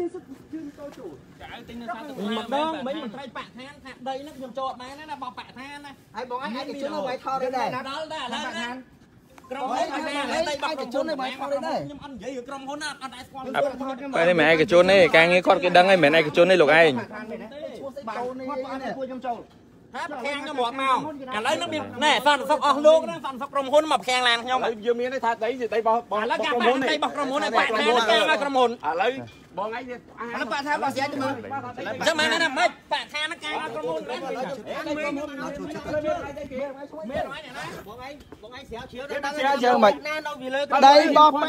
មានសិទ្ធិជឿនតចូលចៅទិញនៅសាទៅម្ដងមិញមិនត្រីបាក់ឋានថាដីហ្នឹងខ្ញុំចូលបានណាបោះបាក់ឋានណាហើយបងឯងឯកជននៅវ៉ៃថតដែរដែរដល់ដែរឥឡូវណាក្រុមអូហ៊ុយនឯឯកដីបាក់ជននៅវ៉ៃថតដែរខ្ញុំអត់និយាយរឿងក្រុមហ៊ុនណាអត់ដែរស្គាល់បែរនេះមិនឯកជនទេការងារគាត់គេដឹងហើយមិនមែនឯកជនទេលោកឯងឈួរស្អីចូលនេះនេះពួកខ្ញុំចូល ថាប្រខាំងខ្ញុំរាប់មកឥឡូវនឹងមានណែសន្តិសុខអស់លោកហ្នឹងសន្តិសុខក្រុមហ៊ុនមកប្រខាំងឡានខ្ញុំឥហើយយើងមានថាដីដីបោះបោះឡូវការបាក់ដីរបស់ក្រុមហ៊ុនឯបាក់ឋានកាំងឲ្យក្រុមហ៊ុនឥឡូវបងឯងទៀតអាហើយប៉ាថាបោះស្រាយទៅមើលចឹងមែនណាមិនបាក់ឋានកាំងឲ្យក្រុមហ៊ុនមែនមែនមានហើយណាបងឯងបងឯងស្រាវជ្រាវស្រាវជ្រាវមិនណានៅវាលើដីបោះប៉ា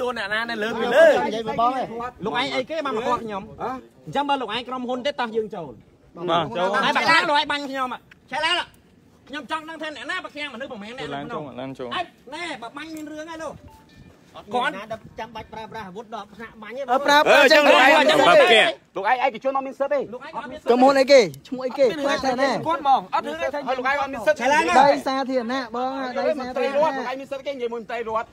សួនអ្នកណានៅលើពីលើនិយាយបងឯងលោកឯងអីគេបានមកគាត់ខ្ញុំអញ្ចឹងបើលោកឯងក្រុមហ៊ុនទេតោះយើងចូល បាទចូលហើយបាក់ឡានលោកឯងបាញ់ខ្ញុំឆែឡានខ្ញុំចង់ដឹងថាអ្នកណាប្រខាំងមនុស្សប្រហែលអ្នកឡើងចូលឡើងចូលអត់ណែបើបាញ់មានរឿងហើយលោកគាត់ណាដល់ចាំបាច់ប្រើប្រាស់អាវុធដល់ថ្នាក់បាញ់ទេអើប្រើអញ្ចឹងលោកឯងចឹងបើផ្គាលោកឯងឯកជនអត់មានសិទ្ធទេលោកឯងអត់មានក្រុមហ៊ុនអីគេឈ្មោះអីគេខ្លាចតែណាគាត់មកអត់រឿងទេថាហើយលោកឯងអត់មានសិទ្ធដីសាធារណៈបងដីដីសាសាធាត្រីររដ្ឋលោកឯណៈងមានសិទ្ធគេនិយាយមួយមន្ត្រីរដ្ឋ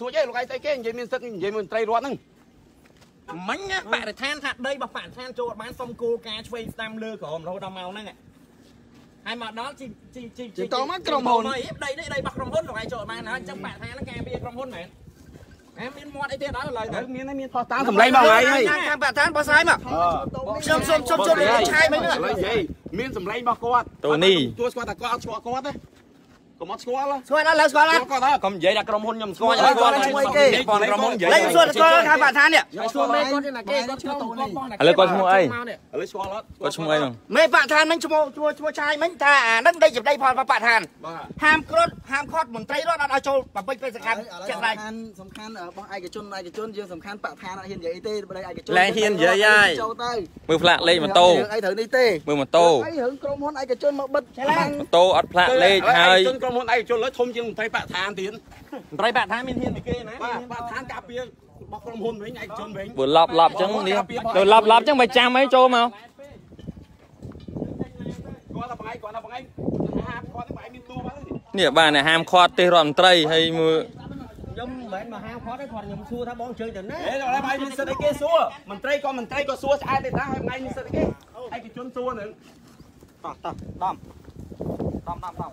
សួរទេលោកឯងស្អីគេនិយាយមានសិទ្ធនិយាយមួយមន្ត្រីរដ្ឋហ្នឹង មិញបរិស្ថានថាដីរបស់បរិស្ថានចូលបានសុំគោលការឆ្វេងស្ដាំលើក្រមរហូតដល់ម៉ោងហ្នឹងហើយមកដល់ជីជីជីដីនេះដីដីរបស់ក្រុមហ៊ុនលោកឯងចូលបានហើយអញ្ចឹងបរិស្ថានហ្នឹងការពារក្រុមហ៊ុនមែនហែមានមាត់អីទៀតដល់ឥឡូវហើយមានមានផោះតាមសម្លេងបងឯងហើយតាមបរិស្ថានបោះស្រាយមកខ្ញុំសុំសុំជុំឆាយមិញឥឡូវនិយាយមានសម្លេងរបស់គាត់ទួស្គាល់តែគាត់អត់ស្គាល់គាត់ទេ កុំអត់ស្គាល់ស្គាល់ដល់លើស្គាល់អត់គាត់អត់កុំនិយាយថាក្រុមហ៊ុនខ្ញុំស្គាល់ស្គាល់ឈ្មោះអីគេបងក្រុមហ៊ុននិយាយលេងសួរស្គាល់ខាងបរិស្ថាននេះសួរមេគាត់ណាគេគាត់ឈ្មោះតូននេះឥឡូវគាត់ឈ្មោះអីឥឡូវស្គាល់អត់គាត់ឈ្មោះអីហ្នឹងមេបរិស្ថានមិញឈ្មោះឈ្មោះឈ្មោះឆាយមិញថាអានឹងដីជាដីផលបរិស្ថានបាទហាមគ្រុតហាមខត់មន្ត្រីរដ្ឋអត់ឲ្យចូលបំពេញបេសកកម្មជាក់ស្ដែងសំខាន់របស់ឯកជនឯកជនយើងសំខាន់បកឋានអត់ហ៊ាននិយាយអីទេបើឯកជនឡើងហ៊ាននិយាយហើយចូលទៅមើលផ្លាកលេខម៉ូតូអីត្រូវនេះទេមើលម៉ូតូអីរឿងក្រុមហ៊ុនឯកជនមកបិទឆ្លាងម៉ូតូអត់ផ្លាកលេខហើយជនក្រុមហ៊ុនឯកជនលើធំជាងមន្ត្រីបកឋានទៀតមន្ត្រីបរិស្ថានមានហ៊ានពីគេណាបាទបកឋានការពាររបស់ក្រុមហ៊ុនវិញឯកជនវិញបើឡប់ឡប់ចឹងនេះទៅឡប់ឡប់ចឹងបើចាំអីចូលមកគាត់ថាបងឯងគាត់ថាបងឯងហាមគាត់បងឯងមានទូបាត់ទេនេះបានហាមឃាត់ទេសរដ្ឋមន្ត្រីហើយមើលខ្ញុំមិនមែនមកហាមខត់ទេគាត់ខ្ញុំសួរថាបងជើញទៅណាហេដល់បងឯងមានសិទ្ធិអីគេសួរមន្ត្រីក៏មន្ត្រីក៏សួរស្អាតទេតាហើយបងឯងមានសិទ្ធិអីគេឯកជនសួរនឹងតោះតោះដំដំដំដំ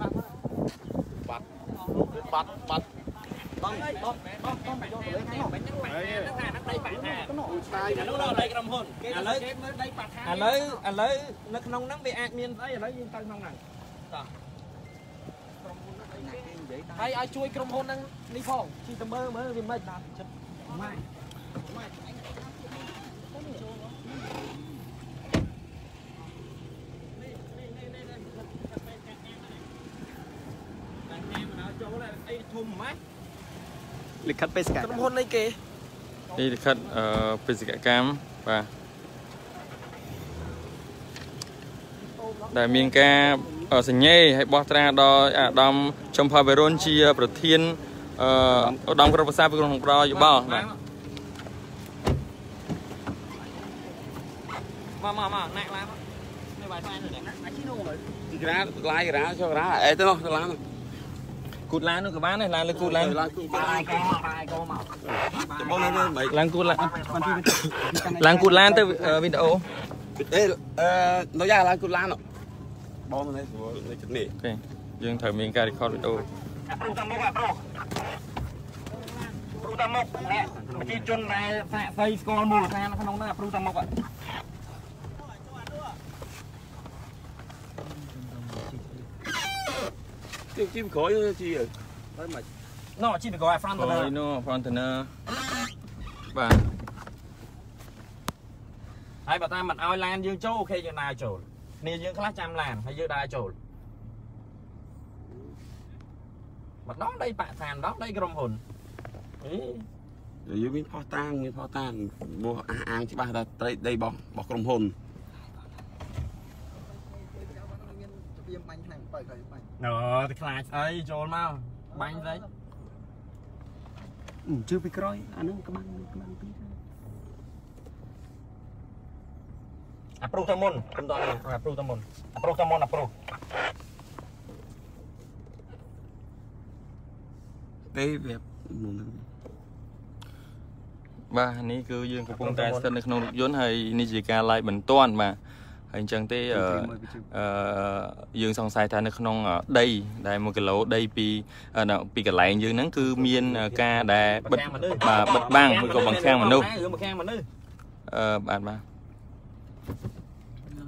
បាត់ បាត់បាត់បងបងបងបងបងបាច់យកទៅលេខហ្នឹងបាច់ហ្នឹងបាច់ហ្នឹងថាហ្នឹងដីបាក់ថាឥឡូវដល់ដីក្រុមហ៊ុនឥឡូវគេមើលដីបាក់ថាឥឡូវឥឡូវនៅក្នុងហ្នឹងវាអាចមានស្អីឥឡូវយើងទៅក្នុងហ្នឹងតោះហើយឲ្យជួយក្រុមហ៊ុនហ្នឹងនេះផងជិះទៅមើលមើលវាមិនដល់ចិត្តម៉ាយតែគេមិនឲ្យចូល អីធំម៉ាលិខិតបេសកក្រុមហ៊ុនអីគេនេះលិខិតអឺបេសកកម្មបាទដែលមានការសញ្ញេឲ្យបោះត្រាដល់អាដាមចំផាវេរុនជាប្រធានអឺឧត្តមក្រុមប្រឹក្សាពីក្រុមប្រយោបល់បាទមកមកមកណាក់ឡាននេះ Wi-Fi នៅនេះក្រាឡាយក្រាចូលក្រាអេទៅនោះទៅឡាន គូតឡាននោះក៏បានដែរឡានលើគូតឡានឡានគូបាយកោមកបាយកោមកចាំបងនៅមិនឡើងគូតឡានឡើងគូតឡានទៅវីដេអូអេអឺនៅយ៉ាឡានគូឡានបងនៅស្រួលនៅចិត្តនេះអូខេយើងត្រូវមានការ record វីដេអូប្រុសតាមមុខអាប្រុសប្រុសតាមមុខអ្នកប្រជាជនដែលសាកសីស្គាល់មូលដ្ឋានក្នុងនោះប្រុសតាមមុខ ជិះជិះក្រោយជិះទៅមកណោជីបកឲ្យ front ទៅអូយនោះ frontener បាទហើយបើតាមមិនឲ្យឡានយើងចូលអូខេយើងដើរចូលគ្នាយើងខ្លះចាំឡានហើយយើងដើរចូលម្ដងដីបាក់ឋានម្ដងដីក្រុមហ៊ុនអេយើងមានផោះតាងមានផោះតាងមកអះអាងច្បាស់ថាត្រីដីរបស់របស់ក្រុមហ៊ុនវាបាញ់ឆ្នាំបើក្រោយបាញ់ ណ៎ទៅខ្លាចស្អីចូលមកបាញ់ស្អីជឿពីក្រោយអានឹងក្បាំងក្បាំងពីរអាប្រុសទៅមុនខ្ញុំតោះអាប្រុសទៅមុនអាប្រុសទៅមុនអាប្រុសទេវាមុនបាទនេះគឺយើងកំពុងតែស្ថិតនៅក្នុងរថយន្តហើយនេះជាការ live បន្ទាន់បាទ ហើយអញ្ចឹងទេអឺអឺយើងសង្ស័យថានៅក្នុងដីដែល1គីឡូដីពីនៅពីកន្លែងយើងហ្នឹងគឺមានការដែលបិទបាទបិទបាំងឬក៏បង្ខាំងមនុស្សរឿងបង្ខាំងមនុស្សអឺបាទបាទ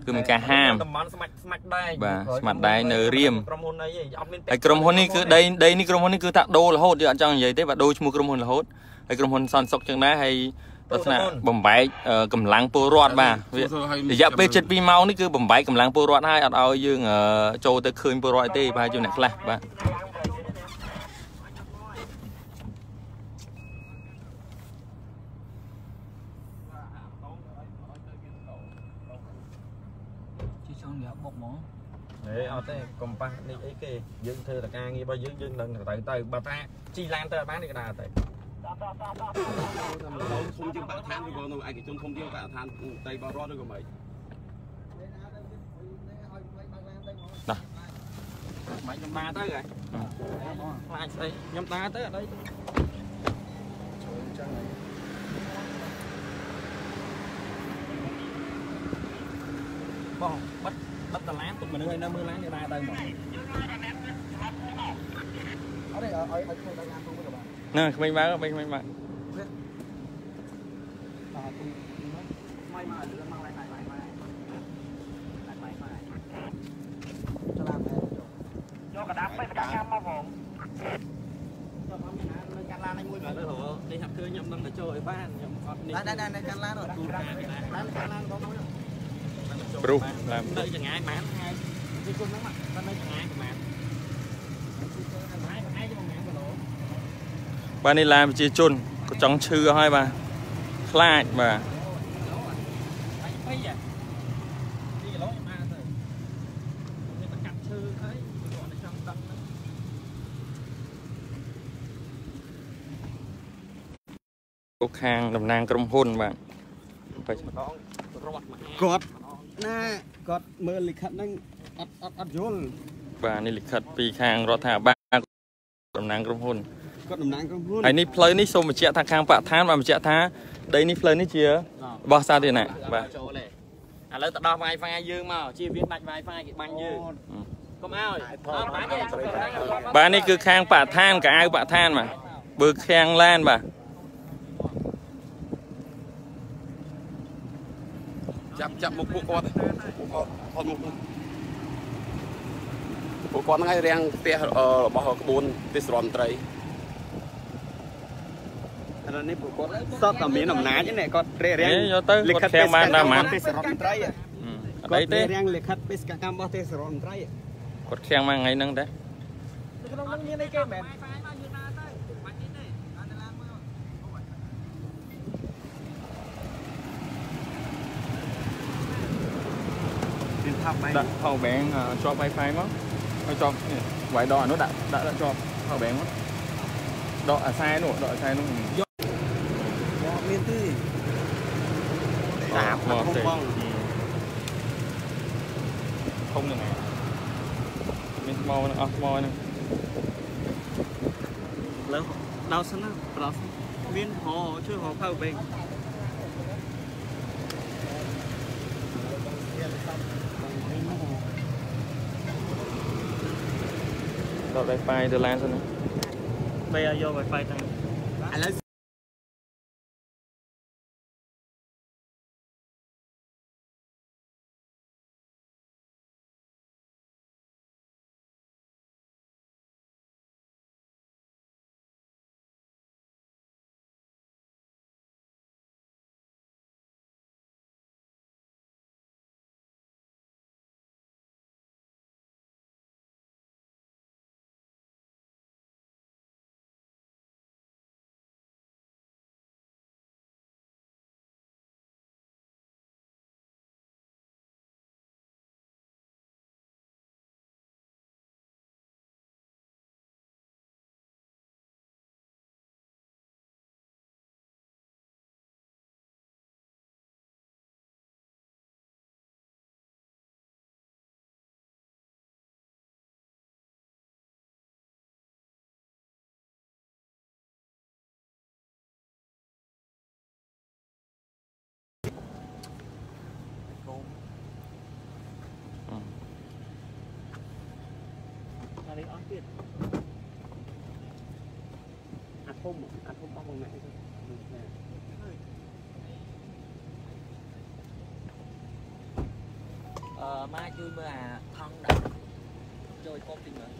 គឺមានការហាមតំបន់ស្មាច់ស្មាច់ដែងបាទស្មាច់ដែងនៅរៀមក្រុមហ៊ុនអីអត់មានហើយក្រុមហ៊ុននេះគឺដីដីនេះក្រុមហ៊ុននេះគឺថាដូររហូតយើងអត់ចង់និយាយទេបាទដូរឈ្មោះក្រុមហ៊ុនរហូតហើយក្រុមហ៊ុនសន្តិសុខចឹងដែរហើយ ទស្សនៈបំបែកអឺកម្លាំងពលរដ្ឋបាទវារយៈពេល72ម៉ោងនេះគឺបំបែកកម្លាំងពលរដ្ឋហើយអត់ឲ្យយើងអឺចូលទៅឃើញពលរដ្ឋអីទេបាទជាអ្នកខ្លះបាទជីចង់យកបុកហ្មងហេអត់ទេកុំប៉ះនេះអីគេយើងធ្វើតការងាររបស់យើងយើងនឹងទៅទៅបើថាជីឡានទៅអត់បាននេះក៏ដែរទៅ ធំជាងបរិស្ថានឬក៏នៅឯកជនធំជាងបរិស្ថានដីបរដ្ឋឬក៏មិនបាច់ខ្ញុំដើរទៅហ៎ខ្លាចស្អីខ្ញុំដើរទៅអត់អីបងបិទបិទតឡានទុកមនុស្សឲ្យនៅមើលឡាននេះដើរទៅមកអត់ទេឲ្យឲ្យឲ្យខ្លួនដល់ឡានទៅវិញក៏បាន ហ្នឹងក្មេងបើក្មេងក្មេងបើតាទីមិនមករឿងមកឡើងឡើងឡើងឡើងឡើងឡើងចលាមែនចុះយកកដាប់ទៅកាកម្មមកបងចុះមកមានណានៅកាឡាននេះមួយមើលទៅនេះហាក់ឃើញខ្ញុំនឹងទៅចូលឲ្យបានខ្ញុំអត់នេះដែរដែរដែរកាន់ឡានអត់គូការនេះដែរឡានកាឡានបងនោះព្រុសឡាមនៅចង្ងាយប៉ុន្មានថ្ងៃពីគុំហ្នឹងមកនៅចង្ងាយប៉ុន្មានចង្ងាយប៉ុន្មានជា ប៉ុន្មានគីឡូបាទនេះឡាមប្រជាជនក៏ចង់ឈឺហើយបាទខ្លាចបាទបាញ់ពេញអា2គីឡូខ្ញុំបានទៅខ្ញុំទៅកាត់ឈើហើយគាត់ទៅចង់ដឹកហ្នឹងទៅខាងតំណាងក្រុមហ៊ុនបាទបាទម្ដងរត់មកគាត់ណាគាត់មើលលិខិតហ្នឹងអត់អត់អត់យល់បាទនេះលិខិតពីខាងរដ្ឋាភិបាលតំណាងក្រុមហ៊ុន គាត់តំណាងក្រុមហ៊ុនហើយនេះផ្លូវនេះសូមបញ្ជាក់ថាខាងបកឋានបានបញ្ជាក់ថាដីនេះផ្លូវនេះជារបស់សាធារណៈបាទចូលទេឥឡូវទៅដោះ Wi-Fi យើងមកជៀសវាងដាច់ Wi-Fi គេបាញ់យើងកុំឲ្យអត់បាញ់ទេបាទនេះគឺខាងបកឋានកៅអៅបកឋានបាទបើខាងឡានបាទចាប់ចាប់មកពួកគាត់ពួកគាត់ថតមកពួកគាត់ហ្នឹងហើយរាំងផ្ទះរបស់ក្បួនទេសរដ្ឋមន្ត្រី អានេះពួកគាត់សតតែមានអំណាចនេះគាត់រាហេំងយកទៅគាត់ខាងបានដល់ហ្មងទេសរដ្ឋមន្ត្រីអត់គាត់អីទេរាំងលិខិតបេសកកម្មរបស់ទេសរដ្ឋមន្ត្រីគាត់ខាងមកថ្ងៃហ្នឹងដែរក្នុងហ្នឹងមានអីគេមែនមានថាបែងដាក់ power bank ជាប់ wifi មកហើយជាប់នេះវាយដកអានោះដាក់ដាក់ដាក់ជាប់ power bank មកដកអាខ្សែនោះដកអាខ្សែនោះមាន ទេតាមកទេបងធំហ្នឹងឯងមានថ្មហ្នឹងអស់ថ្មហ្នឹងលើដល់សិនណាប្រសមានហោជួយហោផៅបេងដក wifi ទៅឡានសិនណាបែរយក Wi-Fi ទៅឥឡូវ ទៀតអាធំអាធំបងបងណែអឺម៉ាជួយមើលអាថង់ដាក់ចូលពុំតិចមើល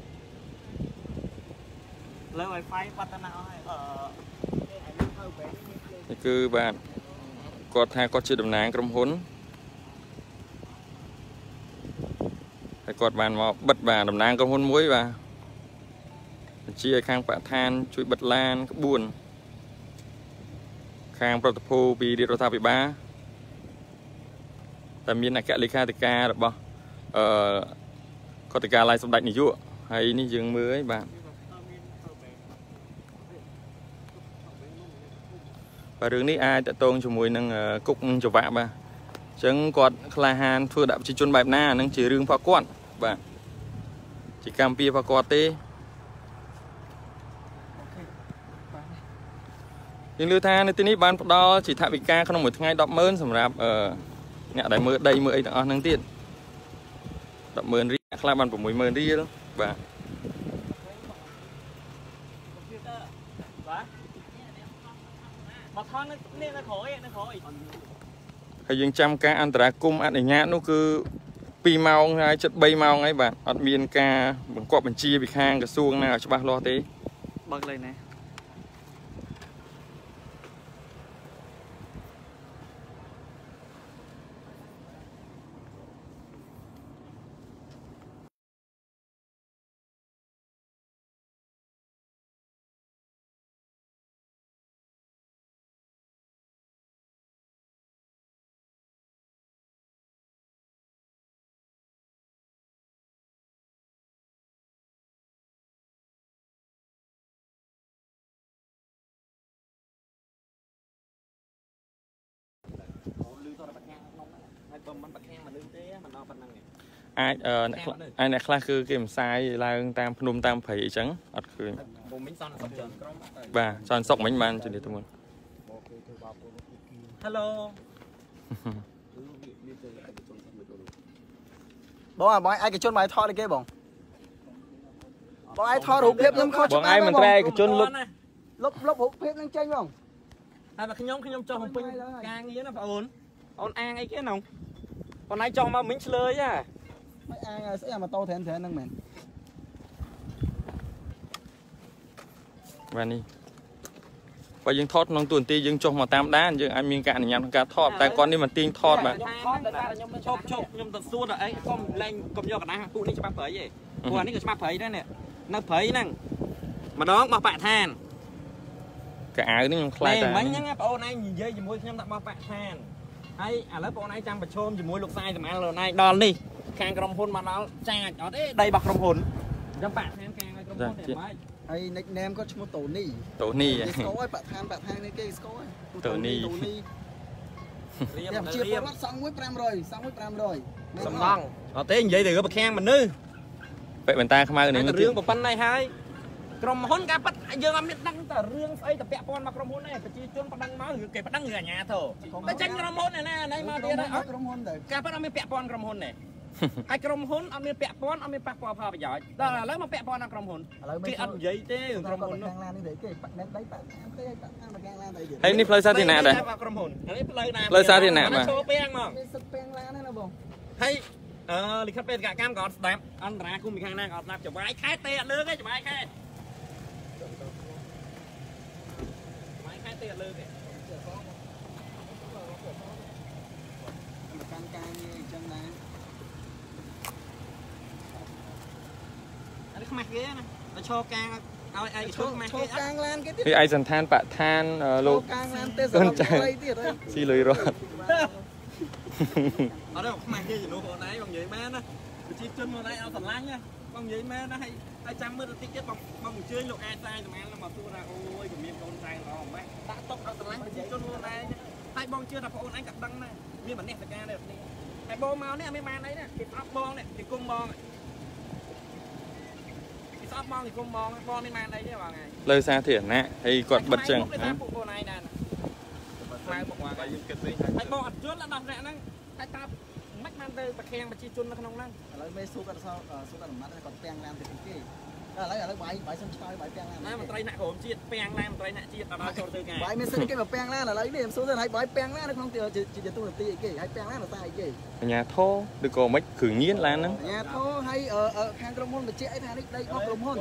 លើ Wi-Fi បាត់ទៅណាអស់ហើយអឺនេះគឺបាទគាត់ថាគាត់ជាតំណាងក្រុមហ៊ុនហើយគាត់បានមកបិទបាទតំណាងក្រុមហ៊ុនមួយបាទ បញ្ជាឲ្យខាងបកឋានជួយបិទឡានក្បួន ខាងប្រតិភូពីរាជរដ្ឋាភិបាលតែមានអគ្គលេខាធិការរបស់អឺកតិកាឡៃសម្ដេចនាយកហើយនេះយើងមើលហើយបាទបាទរឿងនេះអាចតកតងជាមួយនឹងអឺគុកនឹងចង្វាក់បាទអញ្ចឹងគាត់ក្លាហានធ្វើដាក់ប្រជាជនបែបណាអានឹងជារឿងរបស់គាត់បាទជាកម្មពីរបស់គាត់ទេ យើងលើថានៅទីនេះបានផ្ដល់ជាថវិកាក្នុងមួយថ្ងៃ100000សម្រាប់អឺអ្នកដែលមើលដីមើលអីទាំងអស់ហ្នឹងទៀត100000រៀលខ្លះបាន60000រៀលបាទមកថននេះនៅក្រោយនៅក្រោយហើយយើងចាំការអន្តរាគមន៍អនុញ្ញាតនោះគឺ2ម៉ោងហើយជិត3ម៉ោងហើយបាទអត់មានការបង្គាប់បញ្ជាពីខាងក្រសួងណាឲ្យច្បាស់លាស់ទេបើកលេងណា ហ្នឹងហើយបើមិនបាក់ខាំងមិនលឺទេមិនដល់ប៉ុណ្ណឹងទេអាចអឺអ្នកខ្លះអាចអ្នកខ្លះគឺគេផ្សាយឡើងតាមភ្នំតាមព្រៃអីចឹងអត់ឃើញពុំមិញសន្និសុខច្រើនក្រុមទៅបាទសនសុកមិញបានជំរាបទៅមុន Hello បងអាបងឯកជនមកថតអីគេបងបងឯងថតរូបភាពខ្ញុំខុសបងឯងមិនត្រែឯកជនលុបលុបលុបរូបភាពនឹងចេញបងហើយបើខ្ញុំខ្ញុំចុះបំពេញការងារណាបងអូនអូនអាងអីគេនោះ អូនឯងចង់មកមិញឆ្លើយហ่าមិនអាងស្អីអាម៉ូតូត្រែនត្រែនហ្នឹងមែនបាទនេះបើយើងថតក្នុងទូនទីយើងចុះមកតាមដានយើងអាចមានការអនុញ្ញាតក្នុងការថតតែគាត់នេះមិនទាញថតបាទខ្ញុំថតតែខ្ញុំឈប់ឈប់ខ្ញុំទៅសួរទៅអីកុំលែងកុំយកកណ្ដាស់ពួកនេះច្បាប់ព្រៃទេពួកអានេះក៏ច្បាប់ព្រៃដែរនេះនៅព្រៃហ្នឹងម្ដងបោះបាក់ឋានកៅអៅនេះខ្ញុំខ្លាចតែតែមិញហ្នឹងបងអូនឯងនិយាយជាមួយខ្ញុំថាបោះបាក់ឋាន ហើយឥឡូវបងអូនឯងចាំប្រឈមជាមួយលោកសាយសម្អាលលោកឯងដល់នេះខាងក្រុមហ៊ុនមកដល់ចាចអត់ទេដីរបស់ក្រុមហ៊ុនអញ្ចឹងបាក់ឋានខាងឲ្យក្រុមហ៊ុនតែមិនហើយ nickname គាត់ឈ្មោះតូនីតូនេះគេស្គាល់ហើយបាក់ឋានបាក់ឋាននេះគេស្គាល់ហើយតូនីតូនីរៀបតែជារៀពលបរដ្ឋសងមួយ500សងមួយ500សំណងអត់ទេនិយាយទៅរឿងប្រខាំងមនុស្សពាក់បន្តាខ្មៅនេះតែរឿងប៉ុណ្ណេះហើយ ក្រុមហ៊ុនការប៉ັດយើងអត់មានដឹងតែរឿងស្អីទៅពាក់ព័ន្ធមកក្រុមហ៊ុនទេប្រជាជនប៉ណ្ដឹងមកឬគេប៉ណ្ដឹងឬអាញាធរតែចាញ់ក្រុមហ៊ុនឯណាណៃមកទៀតហើយអត់ក្រុមហ៊ុនទៅការប៉ັດអត់មានពាក់ព័ន្ធក្រុមហ៊ុនទេហើយក្រុមហ៊ុនអត់មានពាក់ព័ន្ធអត់មានប៉ះពាល់ផលប្រយោជន៍ដល់ឥឡូវមកពាក់ព័ន្ធដល់ក្រុមហ៊ុនឥឡូវគេអត់និយាយទេរឿងក្រុមហ៊ុននោះនោះខាងឡាននេះទេគេបាក់ណែតដីបាក់ឋានទេបាក់ឋានបាក់ខាងឡានទៅទៀតហើយនេះផ្លូវសាធារណៈដែរក្រុមហ៊ុននេះផ្លូវណាផ្លូវសាធារណៈបាទចូលពាំងមកមានសិតពេងឡានហ្នឹងណាបងហើយអឺលិខិតបេសកកម្មក៏អត់ស្ដាប់អន្តរាគមន៍ពីខាងណាក៏អត់ស្ដាប់ច្បាយខេតទេអត់លើកទេច្បាយខេ ទេឥឡូវទេកម្មការងារអញ្ចឹងដែរអានេះខ្មាស់គេណាដល់ឈរកាងឲ្យឯកជនខ្មាស់គេឈរកាងឡានគេទៀតឯកសន្តានបឋានលោកកាងឡានទេសរុប3ទៀតស៊ីលុយរត់អត់ខ្មាស់គេជំនួសខ្លួនឯងបងនិយាយមែនណាប្រជាជនខ្លួនឯងឲ្យស្រឡាញ់ណាបងនិយាយមែនណាហើយ ហើយចាំមើលទៅតិចទៀតបងបងអញ្ជើញលោកអាចស្អាយសម្អាតមកសួរថាអូយក៏មានកូនស្រីល្អម៉េចដាក់តុកដល់ស្រឡាញ់ប្រជាជនបងឯងហើយបងជឿថាបងឯងក៏ដឹងដែរមានមនសិការដែរនេះហើយបងមកនេះអត់មានបានអីណាគេស្អប់បងនេះគេគុំបងគេស្អប់បងគេគុំបងបងមានបានអីទេបងឯងផ្លូវសាធារណៈហើយគាត់បិទចឹងតែពួកបងឯងដែរណាខ្មៅពួកបងឯងយើងគិតវិញហើយបងអត់យល់ដល់ដល់ហ្នឹងហើយតើមិន បានទៅប្រខាំងប្រជាជននៅក្នុងហ្នឹងឥឡូវមេស៊ូគាត់សោស៊ូគាត់អាម៉ាត់គាត់ពាំងឡានទៅពីគេ ឥឡូវឥឡូវបាយបាយសុំឆ្លើយបាយពាំងឡានណាមន្ត្រីអ្នកក្រមជាតិពាំងណាមន្ត្រីអ្នកជាតិដល់ដល់ចូលធ្វើការបាយមានសិទ្ធិគេមកពាំងឡានឥឡូវនេះខ្ញុំសួរទៅហើយបាយពាំងឡាននៅក្នុងជាជាទូនាទីអីគេហើយពាំងឡានដោយសារអីគេបញ្ញាធោឬក៏មិនគ្រឿងញៀនឡានហ្នឹងអាញាធោហើយខាងក្រុមហ៊ុនបញ្ជាក់អីថានេះដីរបស់ក្រុមហ៊ុន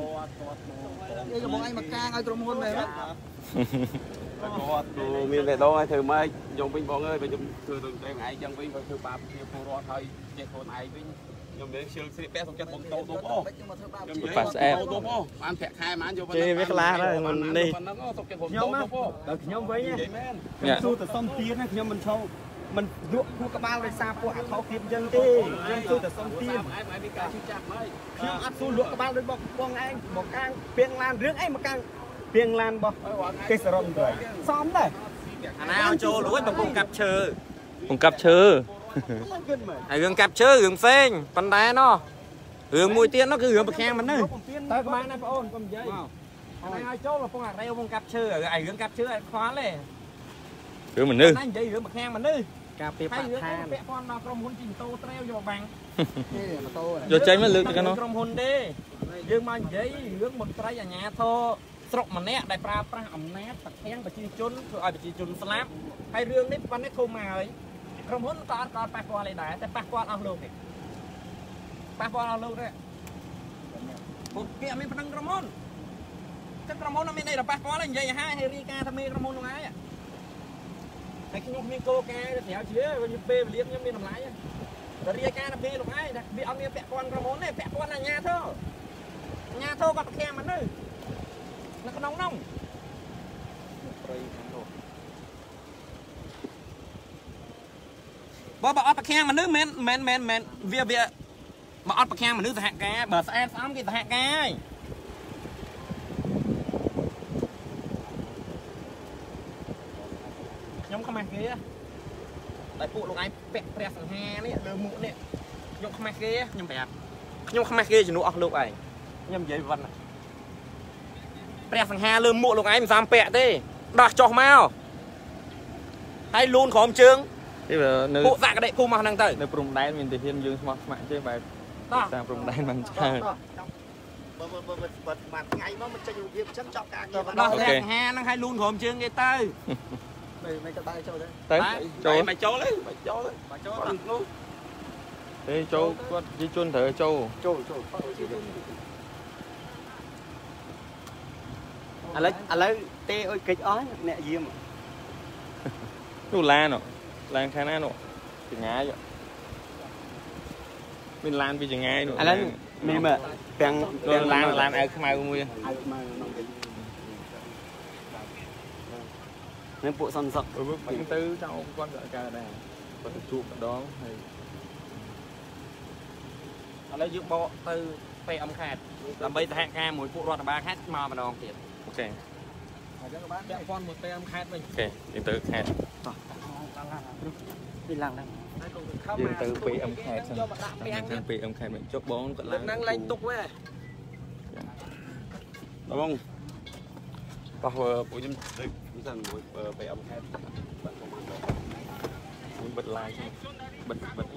គេកំពុងឯងមកកាងឲ្យក្រុមហ៊ុនមែនទេគាត់ទូមានតែដងឲ្យធ្វើម៉េចខ្ញុំវិញបងអើយបើខ្ញុំធ្វើទៅតែឯងចឹងវិញបើធ្វើបាបជាពលរដ្ឋហើយចេះខ្លួនឯងវិញ ខ្ញុំមានខ្ជិលស្រីពាក់សុំចិត្តបងតោទៅបងខ្ញុំមកធ្វើបាបខ្ញុំនិយាយទៅបងបានប្រាក់ខែប៉ុន្មានយកប៉ុណ្ណឹងនេះប៉ុណ្ណឹងសុំចិត្តបងតោទៅបងដល់ខ្ញុំវិញនិយាយមែនញ៉ាសួរទៅសុំទៀតណាខ្ញុំមិនឈប់មិនលក់គូក្បាលដោយសារពួកអាថោទៀតអញ្ចឹងទេខ្ញុំសួរទៅសុំទៀតឯងឯងមានការជិះចាស់មកខ្ញុំអត់សួរលក់ក្បាលដោយបងបងឯងមកកាងពីងឡានរឿងអីមកកាងពីងឡានរបស់ទេសរដ្ឋមន្ត្រីសមដែរអាណាឲ្យចូលរួចបំពុងកាប់ឈើបង្កាប់ឈើមិនគិតមើល ហើយរឿងកាប់ឈើរឿងផ្សេងប៉ុន្តែណោះរឿងមួយទៀតនោះគឺរឿងប្រខាំងមនុស្សតើក្បាលណាបងអូនកុំនិយាយអាណាឲ្យចូលបំពុងអារេវបំពុងកាប់ឈើហើយរឿងកាប់ឈើឲ្យខ្វល់ទេឬមនុស្សណានិយាយរឿងប្រខាំងមនុស្សការពីបហើយរឿងឋានពាក់ព័ន្ធដល់ក្រុមហ៊ុនជិះម៉ូតូត្រេវយកបាំងទេម៉ូតូយកចេញមកលើកទៅកណ្ដោះក្រុមហ៊ុនទេយើងមកនិយាយរឿងមន្ត្រីអាជ្ញាធរស្រុកម្នាក់ដែលប្រើប្រាស់អំណាចប្រខាំងប្រជាជនធ្វើឲ្យប្រជាជនស្លាប់ហើយរឿងនេះប៉ុណ្ណេះធំមកហើយ ក្រុមហ៊ុនក៏អត់ក៏ប៉ះពាល់ឯដែរតែប៉ះពាល់អស់លោកទេប៉ះពាល់អស់លោកទេពួកគេអត់មានប្តឹងក្រុមហ៊ុនចឹងក្រុមហ៊ុនអត់មានអីទៅប៉ះពាល់ទេនិយាយឲ្យហើយហើយរីការថាមេក្រុមហ៊ុននោះហើយហើយខ្ញុំមានគោលការណ៍ទៅស្រាវជ្រាវវិញពេលវេលាខ្ញុំមានតម្លៃតែរាយការណ៍ទៅពេលលោកឯងថាវាអត់មានពាក់ព័ន្ធក្រុមហ៊ុនទេពាក់ព័ន្ធអាជ្ញាធរអាជ្ញាធរគាត់ប្រខាំងមនុស្សនៅក្នុងនោះ បើបើអត់ប្រខាំងមនុស្សមិនមិនមិនមិនវាវាបើអត់ប្រខាំងមនុស្សសហការបើស្អែតស្អំគេសហការហើយខ្ញុំខ្មាស់គេតែពួកលោកឯងពាក់ព្រះសង្ហានេះលើមុខនេះខ្ញុំខ្មាស់គេខ្ញុំប្រាប់ខ្ញុំខ្មាស់គេជំនួសអស់លោកឯងខ្ញុំនិយាយវណ្ណព្រះសង្ហាលើមុខលោកឯងមិនសាមពាក់ទេដោះចុះមកហើយលូនក្រោមជើង ទេបើនៅពួកសក្តិភូមិមកហ្នឹងទៅនៅព្រំដែនមានតែហ៊ានយើងស្មោះស្ម័គ្រទេបែបដោះតាមព្រំដែនมันច្រើនបើបើបើបើមួយថ្ងៃមកមិនចេញរូបភាពអញ្ចឹងចប់ការងារដោះអូព្រះខេសង្ហាហ្នឹងហើយលូនក្រោមជើងគេទៅមិនមិនក៏បាយចូលទៅទៅបាទចូលមិនចូលទេមិនចូលទេបើចូលគាត់នោះទេចូលគាត់ជាជនត្រូវចូលចូលចូលឥឡូវឥឡូវទេអុយកិច្ចអស់អ្នកយាមនោះឡានហ៎ ឡានខាងណានោះចងាយហ៎មានឡានពីចងាយនោះឥឡូវមានមើលពាំងនោះឡានឡានអៅខ្មៅមួយឲ្យមកក្នុងគេនឹងពួកសុនសុកបើបាញ់ទៅចោលគាត់ក៏កើតដែរគាត់ទៅជួបម្ដងហើយឥឡូវយើងបកទៅពេអំខេតដើម្បីសហការមួយពួករដ្ឋបាលខេតមកម្ដងទៀតអូខេអញ្ចឹងក៏បានពាក់ព័ន្ធមួយពេអំខេតវិញអូខេយើងទៅខេត្ត ពីឡើងឡើងយើងទៅពីអឹមខេត្តសិនយកមកដាក់ពាំងទៅពីអឹមខេត្តវិញចុះបងគាត់ឡើងហ្នឹងលែងទុកវិញបងបោះពួកខ្ញុំទៅសិនមួយไปអមខេតបាទប្រហែលមួយបិទ live បិទបិទ